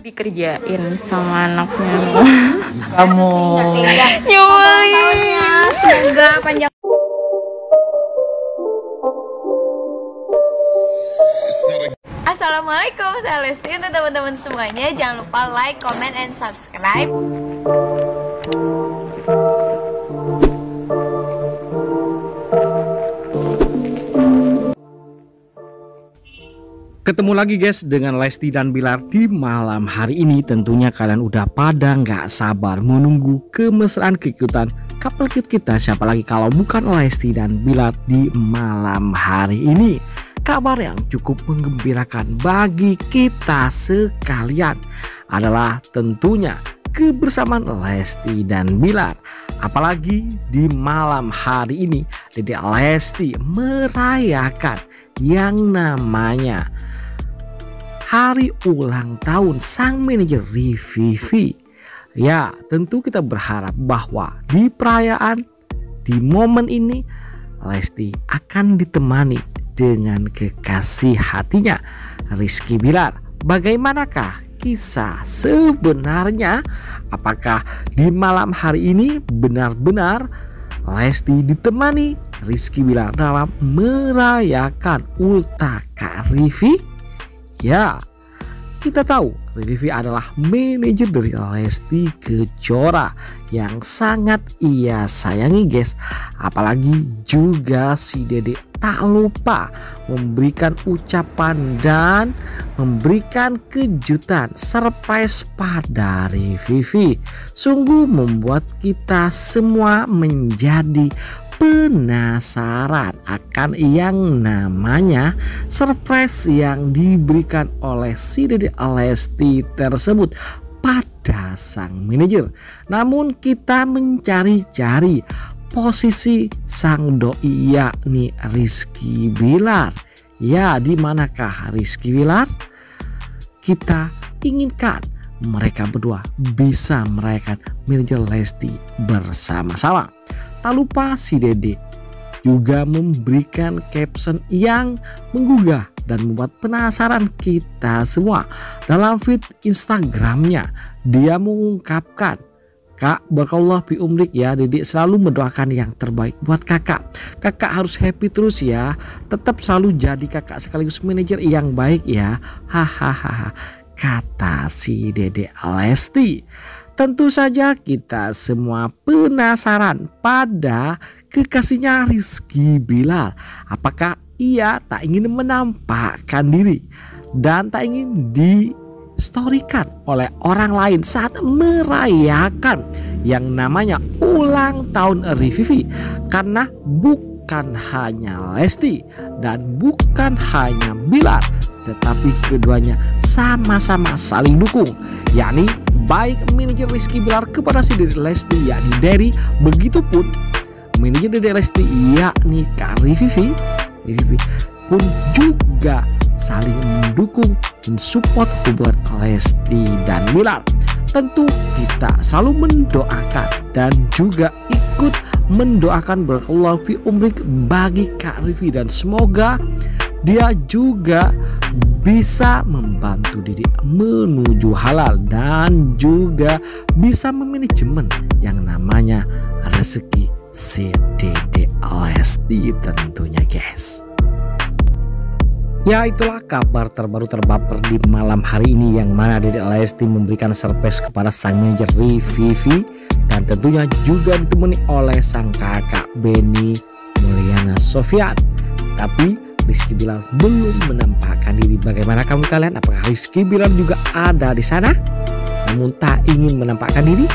dikerjain sama anaknya Kamu nyulik Semoga panjang Assalamualaikum, saya Lesti untuk teman-teman semuanya. Jangan lupa like, comment, and subscribe. Ketemu lagi guys dengan Lesti dan Bilar di malam hari ini. Tentunya kalian udah pada nggak sabar menunggu kemesraan keikutan couple cute kita. Siapa lagi kalau bukan Lesti dan Bilar di malam hari ini? Kabar yang cukup menggembirakan bagi kita sekalian adalah tentunya kebersamaan Lesti dan Bilar. Apalagi di malam hari ini Dede Lesti merayakan yang namanya hari ulang tahun sang manajer Rivivi. Ya, tentu kita berharap bahwa di perayaan di momen ini Lesti akan ditemani dengan kekasih hatinya Rizky Bilar. Bagaimanakah kisah sebenarnya? Apakah di malam hari ini benar-benar Lesti ditemani Rizky Bilar dalam merayakan Ulta Rivi? Ya, kita tahu Rivi adalah manajer dari Lesti Kejora yang sangat ia sayangi guys. Apalagi juga si Dede tak lupa memberikan ucapan dan memberikan kejutan surprise pada Rivi. Sungguh membuat kita semua menjadi penasaran akan yang namanya surprise yang diberikan oleh si Dede Lesti tersebut pada sang manajer. Namun kita mencari-cari posisi sang doi yakni Rizky Bilar. Ya, di manakah Rizky Bilar? Kita inginkan mereka berdua bisa merayakan manajer Lesti bersama-sama. Tak lupa si Dede. Juga memberikan caption yang menggugah dan membuat penasaran kita semua. Dalam feed Instagramnya, dia mengungkapkan Kak berkallah fi umrik ya Dedek selalu mendoakan yang terbaik buat kakak. Kakak harus happy terus ya. Tetap selalu jadi kakak sekaligus manajer yang baik ya. Hahaha Kata si Dede Lesti Tentu saja kita semua penasaran pada kekasihnya Rizky Bilal. Apakah ia tak ingin menampakkan diri dan tak ingin di storykan oleh orang lain saat merayakan yang namanya ulang tahun Rivivi karena bukan hanya Lesti dan bukan hanya Bilar tetapi keduanya sama-sama saling dukung yakni baik manajer Rizky Bilar kepada si Dede Lesti yakni Derry. Begitupun manajer Dede Lesti yakni Kak Rivivi pun juga saling mendukung mensupport hubungan Lesti dan Bilar. Tentu kita selalu mendoakan dan juga ikut mendoakan barakallahu fi umrik bagi Kak Rivi dan semoga dia juga bisa membantu diri menuju halal dan juga bisa memanajemen yang namanya rezeki CDD Lesti tentunya guys. Ya itulah kabar terbaru terbaper di malam hari ini yang mana Dede Lesti memberikan surprise kepada sang manajer Vivi dan tentunya juga ditemani oleh sang kakak Benny Mulyana Sofian. Tapi Rizky Bilar belum menampakkan diri. Bagaimana kamu kalian? Apakah Rizky Bilar juga ada di sana? Namun tak ingin menampakkan diri.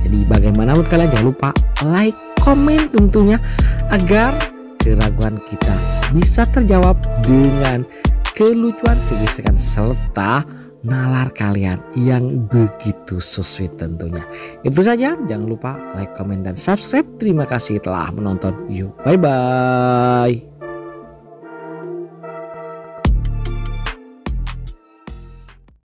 Jadi bagaimana menurut kalian? Jangan lupa like, komen tentunya agar keraguan kita bisa terjawab dengan kelucuan, kegesikan serta nalar kalian yang begitu sesuai tentunya. Itu saja, jangan lupa like, komen, dan subscribe. Terima kasih telah menonton. Yuk, bye-bye.